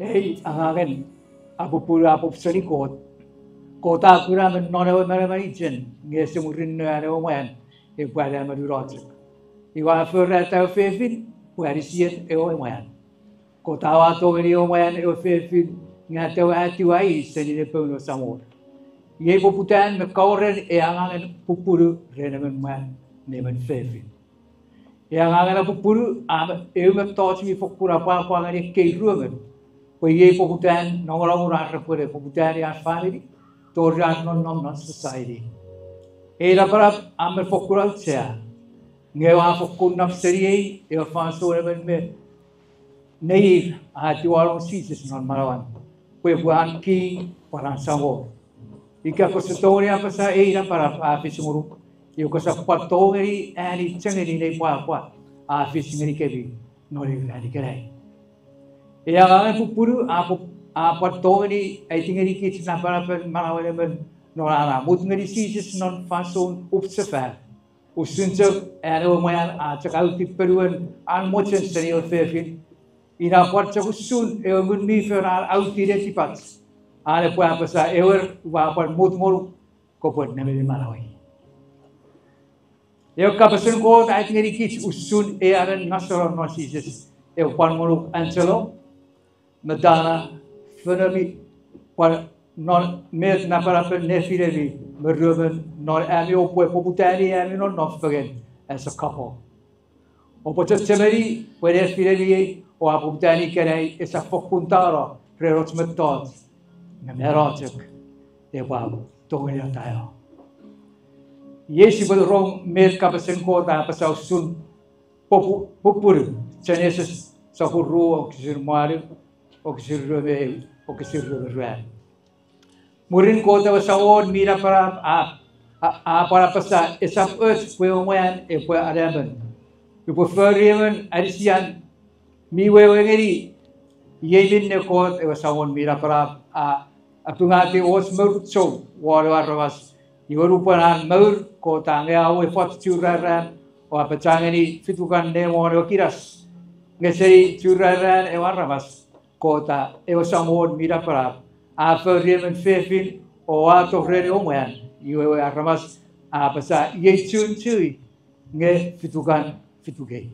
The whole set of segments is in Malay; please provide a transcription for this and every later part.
Ei angagen apu pura apu sari kot. Kota kura men nona wa mara mari jen. Nge se murin no ane o man. E kwada ma du rotsik. I wa fura ta fefin. Wari siet e o man. Kota wa to ngri o man e o fefin. Nga te wa ati wa i se ni de pono samor. Ye po putan me kauren e angagen pupuru rena man. Ne men fefin. E angagen pupuru a e me tochi mi fokura pa pa ngari ke ruangan. Ko ye po putan no ora ora ra pure po putan ya family to ra no no no society. E la para amer fokura sea. Nge wa fokun nam serie e fa so re men me nei a ti wa lo sisis non marawan. Ko e buan ki para sango. Ika ko storia pa sa e ra para a fisumuru. Yo ko sa patongeri ani changeri nei pa pa a fisingeri kebi no ri ga di kerai. pupuru aku apa tahu ni, I think ni kita nak berapa mana mana men norana. Mungkin ni sih just non fason upsefer. Usunjuk, ada orang yang ada kalau tiperuan, an macam serial film. Ina port chakusun, ewan gun mi fer al outire tipat. Ane puan pesa ewer wa par mut mur kopot ne me mana hoy. Eu kapasun ko ta ngeri kich usun e aran nasoro no sisis. Eu pan muruk ancelo Madonna, Funami, non met na para per ne filevi, me ruben non ami o pue poputani ami non non fagen as a couple. O po tsemeri, pue ne filevi o a poputani kenai esa fokuntaro, prerot metot, na merotek, e wabo, togani tayo. Yesi bod rong met kapasen ko ta pasau sun popu popur, chaneses sa hurru o kisir o kisir rebe o kisir rebe Murin ko ta sa on mira para a a para pasa esa earth we wan e po adaban. We prefer even adisian mi we we ngeri ne ko e sa on mira para a a tungati os mur so war war was panan mur ko tange au e fot churaran o apachangani fitukan ne mo kiras. Ngesei churaran e warabas kota e o samod mira para a ferriemen fefin o ato rene o mwen i o e aramas a pasa i e tun tui nge fitukan fitukei.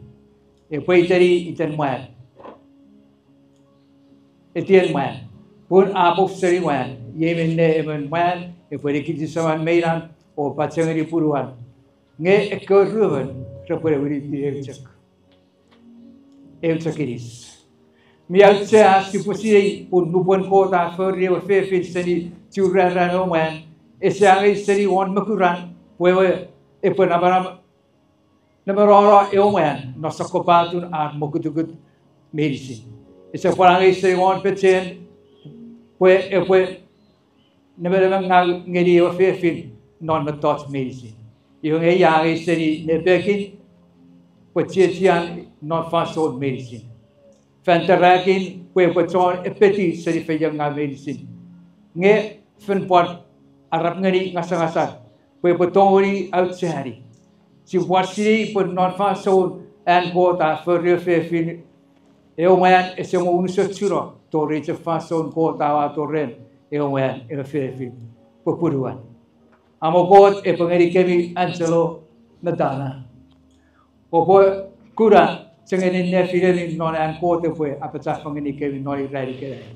E poi teri i ten mwen. E tien mwen. Pun a pof seri mwen. Yemen ne emen mwen e poi kiti saman meiran o patsangari puruan. Nge e kau ruven rapore wiri di e chak. E chak iris. Au che a si posi un nupon ko ta ferri o fe fe seni chura ra no man. E se angai seni won makuran wewe e po nabara nabara e o man no sa ko patun ar mokutukut medicine. E se po angai seni won pechen pue e pue nabara ngal ngeri o fe fe non matot medicine. Iyo ngai ya ngai seni ne bekin pachetian not fast old medicine. Fantarakin, kwe pachon epeti sari fayang nga medicine. Nge, fin pot arap ngani ngasa-ngasa, kwe patongori out sehari. Si buat sini pun not fast old and go ta for real fair fin. Eo mayan ese mo unusot suro, to reach a fast old go ta wa to ren. Eo mayan eo fair fin. Pupuruan. Amo god e pangeri kemi Angelo Nadana. Opo kura Sen en in net fire ni non an ko te fue a pecah pengini ke ni noi rai ke rai.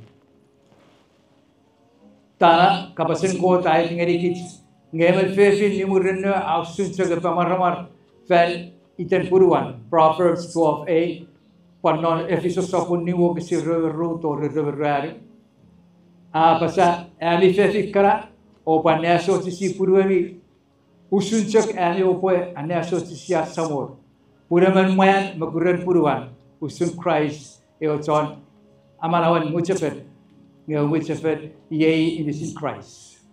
Tana kapasen ko tai ngeri kit ngemel fe fi ni murenne au sun se ke pamaramar fel iten puruan Proverbs 12a quando Efeso sopun ni wo ke si ro ro to ro ro a pasa ali fe fikra o paneso si. Puruman mayan maguran puruan usun Christ eo chon amalawan muchafet ngeo muchafet yei in this Christ.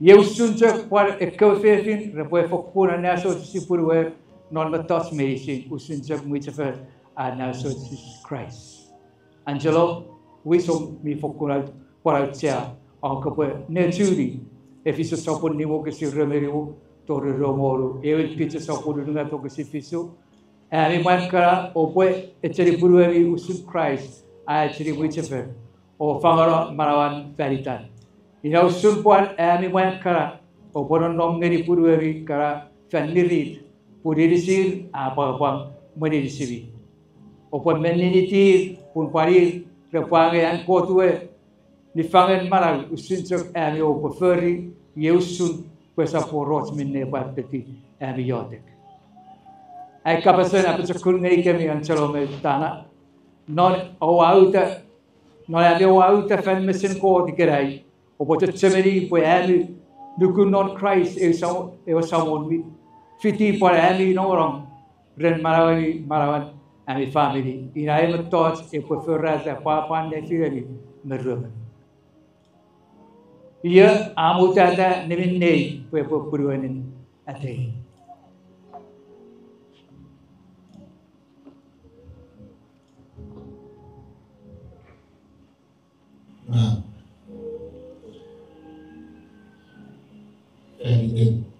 Yeu suncha kwar ekofefin repue fokuna naso si puruwe er, non matos medicine usuncha muchafet a naso Jesus Christ. Angelo, we som mi fokuna kwar altia au kapue ne turi efiso sopon nimo kesi remeriu tore romoro e il pice sa ko dunga to ko sifisu e mi man kara o poi e ceri puru e usun christ. Ai chiri wichefer o fangaro marawan feritan ina usul puan ami moyan kara o bonon nom ngeri purueri kara fenlirit pudirisir apa apa menirisibi o pon meninitir pun parir repange an kotue ni fangen marau usinsok ami o poferi yeusun Questa può rozminne vattiti amiotic. Ai capasena per cioccolne che mi ancelo meltana. Non ho auta, non avevo auta femmesin cordi gerai. O potete cemeri poi ami, ducu non Christ e o samonvi. fitti per ami norom, ren maravani maravan mi family. In ai mettot e poi ferrata qua panne fireli merrumen. Ia amutata nemin nei po po puruanin atei Nah. Evident. Because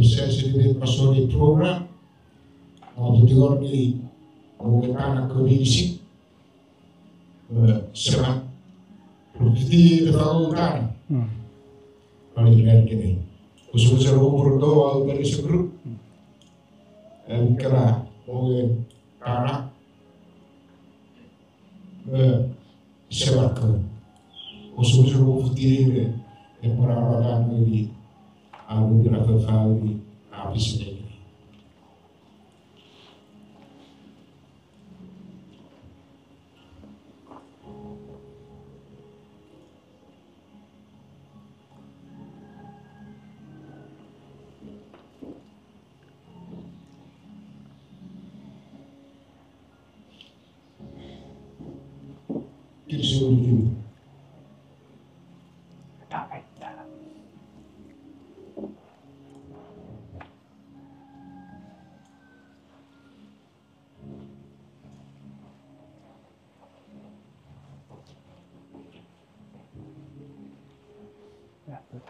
usese di pasori program apo di orni menggunakan kondisi serat bukti ketahuan kalau dengan kini khususnya umur doa dari dan kena mungkin karena serat ke khususnya bukti yang merawatkan diri a Luglio Nato Fauri, a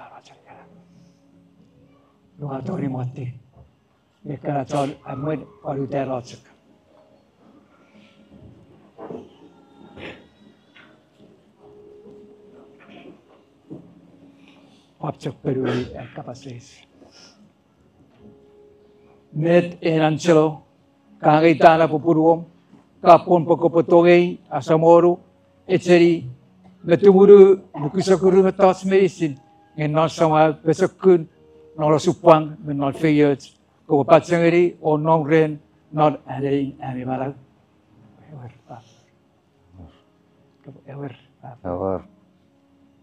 Ya, betul aja ya. Luar dari mati. Ya, kalau soal amun paru terocek. Papcak perui kapasisi. Met enancelo, kangitana pupuruom, kapon pokopotogei, asamoru, etseri, metumuru, nukusakuru metas merisin, ngenal sama besakun, nol supang, menol feyot, ko patsangeri, o nom ren, nol adein ami maral. Ewer, pa. Ewer, pa. Ewer,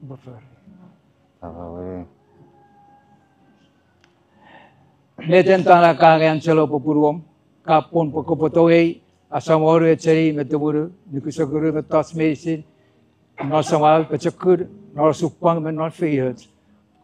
Buffer. apa boleh? Neten tana kagayan chalo popuruom, kapon pokopotogei, asamoru etseri, metumuru, nukusakuru metas merisin, nol sama besakur, nol supang, menol feyot, ko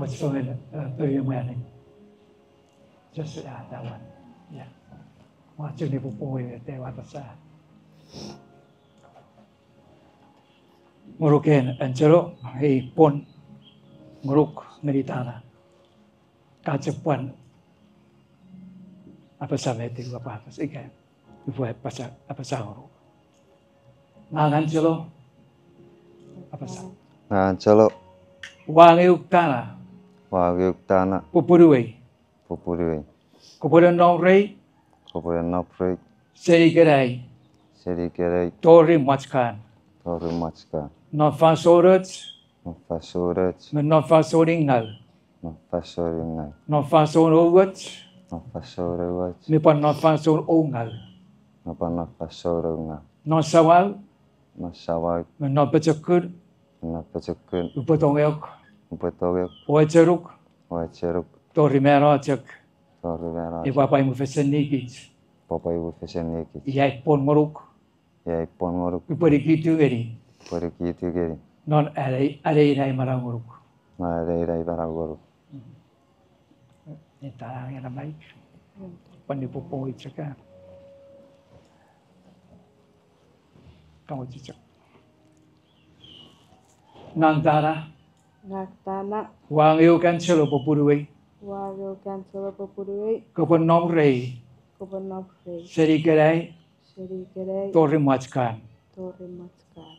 much fun uh, for your wedding. Just uh, that one. Yeah. Watch your. Murukin Muruk Meritana. Catch. Apa sahaja itu apa pa pa sige. Ibu apa apa sahaja. uru. Nangan jelo. Apa sa? Nangan jelo. Wangi ukana. Ah uktana pupuruwe. pupuri Kepada nong rei kemudian nopri seri gerai Serikere Tori Machkan. Torumatska. Non Fasorets, Nofasurets. non Fasoringal. Nofasoringai. Non Fasorowets, Nofasorewats. mi pa non Fasor Ongal. Napa nofasorunga. Non Sawal, Nosawag. non Bechakur, Napachukun. Upotongok, Upatogek. Oecheruk, Wacheruk. Tori Merachak, Torivera. Ipapai mo Fesenikich, Papai Wufeseniki. Yai Pon Moruk, Yai ponmoruk. Uparikitu Eri, Purikitu geri. non Arei Arei Rai Maranguruk. Mareirai baragoro. Ita ang yan may panipupungit siya ka. Kamu cicak. Nantara, Nagtama. Wang yêu cancelo popurui. Wang yêu cancelo popurui. Kepen nomre. Kepen nomre. Seri kerai. Seri kerai. Torre maçkan. Torre maçkan.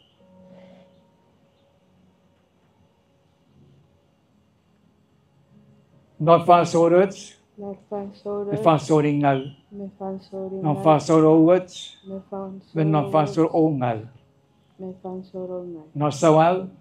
Not van sorot. Not van sorot. Me van soringal. Me van soringal. Not van sorowat. Me van sorowat. Me not van sorongal. Me van sorongal. Not sawal. So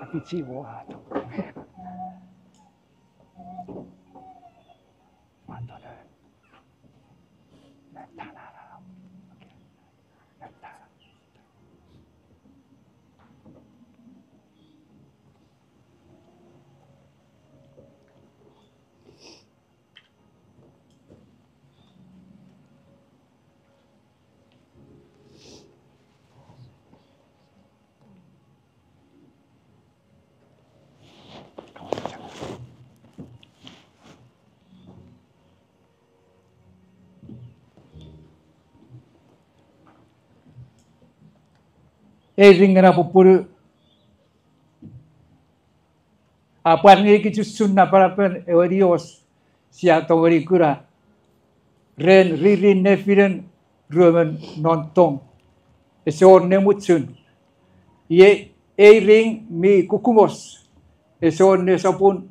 Apetite, boa. Ringana pupuru apa ni ki chusun na para pen evarios sia tongari kura ren riri nefiren rumen non tong. Esor nemutsun ye ei ring mi kukumos esor ne sapun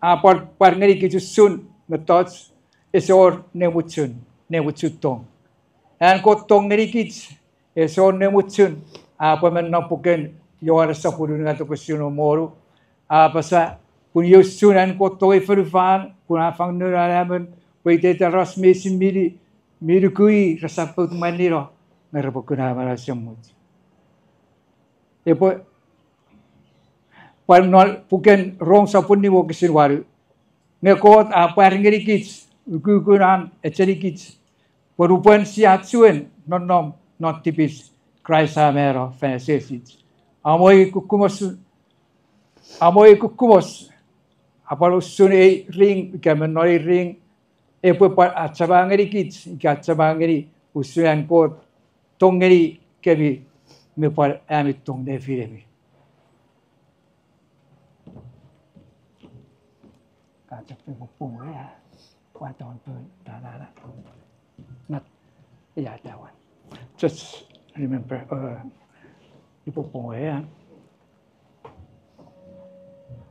apar par ngari ki chusun metots esor nemutsun nemutsun an ko tong ngari kits esor nemutsun apa men napuken yoara sapuru nga to kusuno moru apa sa kun yusunan ko toy ferfan kun afang nuralamen Pwede taras mesin miri miri kui. Rasaput maniro merupakan kuna mara semut. Epo pal nol puken rong sapun ni wo kisin waru. Ngekot apa ringeri kits ukukuran echeri kits. Perupan siat suen non nom not typisch Kreishamera Francesis. Amoi kukkumos, amoi kukkumos, apalus sun ei ring, mikä me noi ring, ei voi pa atsavangeri kits, mikä atsavangeri, usujan koot, tongeri kävi, me pa äämit tongne filmi. Katsot, kun puhuu, ja vaatoon pöydän, natt, ja tämän. Just remember uh ipo pung ya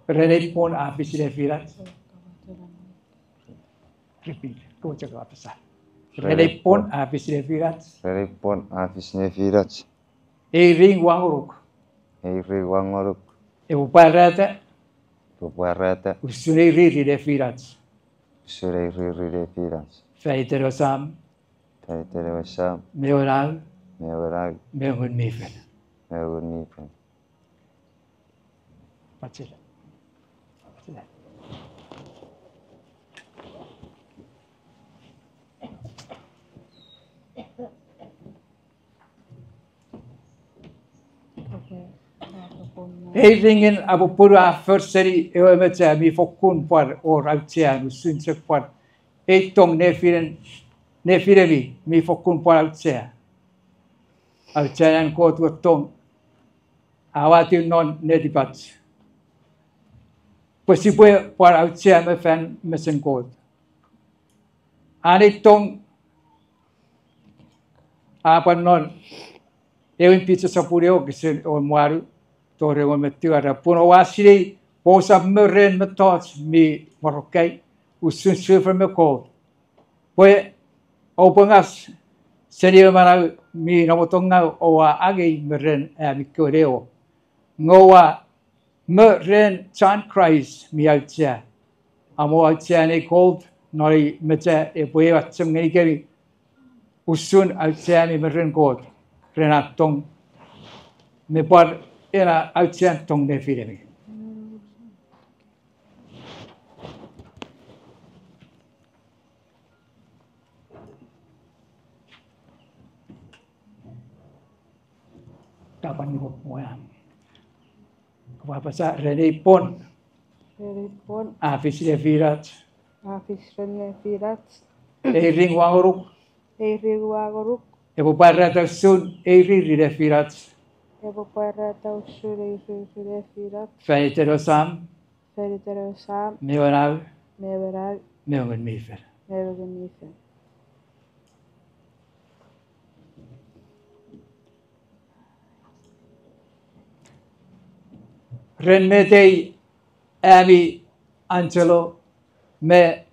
Rene pon apis de firat repeat. Kau cakap apa sah? Telepon habis dia virat. Telepon afis ne virach. Eh ring wang uruk. Ei ri wangoruk. Eh uparata Tupuarata. usune riri dia virat. Surei ri ri de virach. Fai terosam Tai tere wasam. meoral Me warag. meon mifen. Me unipen. Pacila. Pacila. Okay Nakapon na Ei ringen abu puru a förseri e o mete mi fokun par o rautia nu sunse par. Ei tong ne firen nefireli, mi fokun por alcea. Alcean ko tu tom. Awati non nedipat. Pues si puede por alcea me fan me sen ko. Ani tom apan non. Eu impito sa pureo que se o muaru torre o metiu ara puno wasiri posa me ren me tots mi marocai usun sufer me ko. Pues aupangas serio marau mi ramotonga oa age meren mikoreo ngoa meren chan Christ mi autia amo autia ne cold nori meta e pueva tsem ngeni kevi usun autia mi meren god renatong me par era autia tong ne firemi kapan ni moya Kapa pasa rene pon? Peripon afis de virat afisrenne firat e ring wanguruk ei riuagoruk e po parra ta sun e ri de virat evo perre taussure isure firat fanitero sam feritere sam me meverag me on mi Renetei Abby Angelo me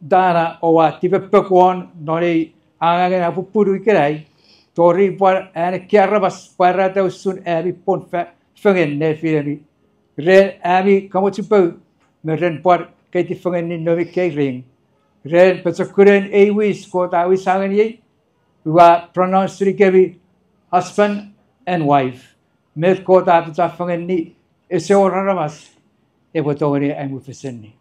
dana o a tipe pekuan nori rei angangen apu puru tori par ane kiarra bas puarra tau sun Abby pon fengen ne firemi ren Abby kamo tipau me ren par kei ti fengen ni ring ren pesakuren ei wis ko ta wis angen wa pronounce ri kebi husband and wife. Me ko ta ta fengen ni e se o raramas e votore ai mufesenni.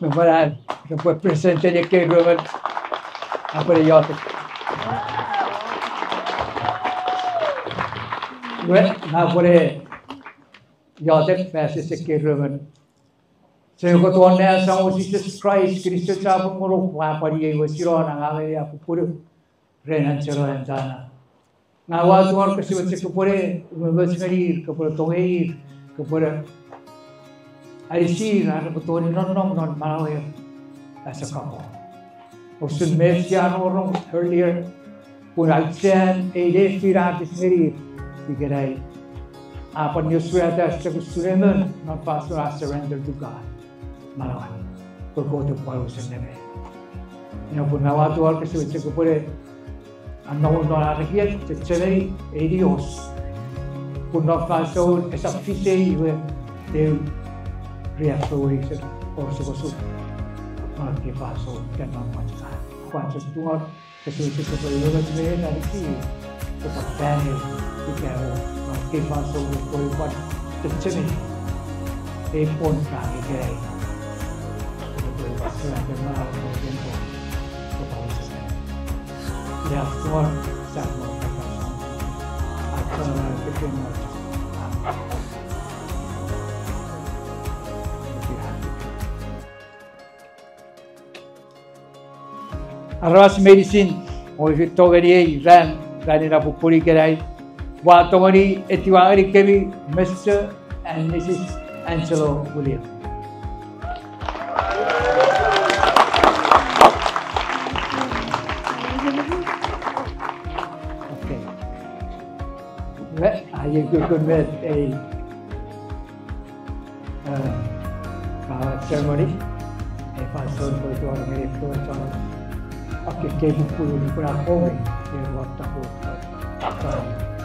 Me voy a dar. Yot. Gue na boleh yot fast se que Roman. Saya ko tuan ne sa o Jesus Christ Kristus sa po mo wa pa dia o siro na nga ya po puro renan chero entana. Nga wa tuan ko si wa ko pore mo ngari ko pore tongei ko pore Aisi as a couple. Earlier, kung altsyan, ede, sira, tisiri, tigiray, apan yung surrender, sa surrender, not pastor, I surrender to God. Malawan, kung ko ito pa usin na may. Yung punawatuwal kasi, ito ko pwede, ang nakunan na nakikiyat, titsilay, ede, Diyos. Kung not pastor, isang fisay, yung react to it, or sukusuko. parte paso que no cuenta. Cuando estuvo que se hizo por el otro día en el que se portane y que hago parte paso por el cual te chene e ponta que que hay. Porque va a ser la demás por tiempo que vamos a hacer. Y actuar se ha mostrado. Actuar que tenemos Arras Medicine, Togari, Ran, Ranira Pupuri Kerai, Watogari, Etiwagari Kevi, Mr. and Mrs. Angelo William. Okay. Well, I You could make a uh, uh, ceremony. If I saw it, it was a very. porque teve um furo de furacão, ele volta a boca.